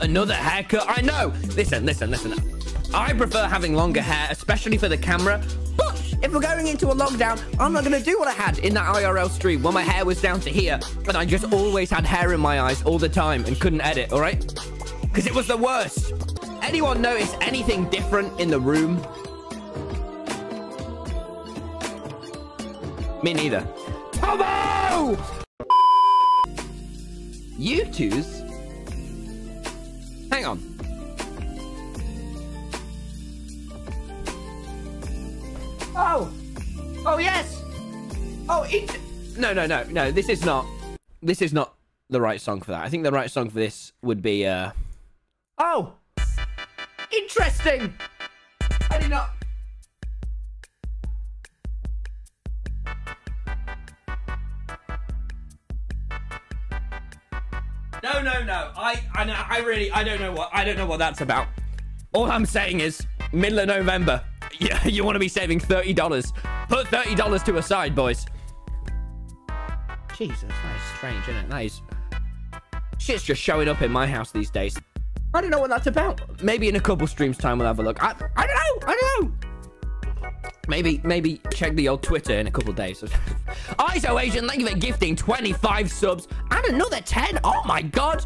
Another haircut. I know. Listen, listen, listen. I prefer having longer hair, especially for the camera. But if we're going into a lockdown, I'm not going to do what I had in that IRL stream when my hair was down to here and I just always had hair in my eyes all the time and couldn't edit, all right? Because it was the worst. Anyone notice anything different in the room? Me neither. Tomo! Youtooz? Hang on. Oh! Oh, yes! Oh, it... No, no, no, no. This is not... This is not the right song for that. I think the right song for this would be, uh... Oh! Interesting! I did not... No, no, no. I, I, I really, I don't know what, I don't know what that's about. All I'm saying is, middle of November, yeah, you want to be saving thirty dollars. Put thirty dollars to a side, boys. Jesus, that is strange, isn't it? That is. Shit's just showing up in my house these days. I don't know what that's about. Maybe in a couple streams time we'll have a look. I, I don't know. I don't know. Maybe, maybe check the old Twitter in a couple of days. ISO Asian, thank you for gifting 25 subs and another 10. Oh my god.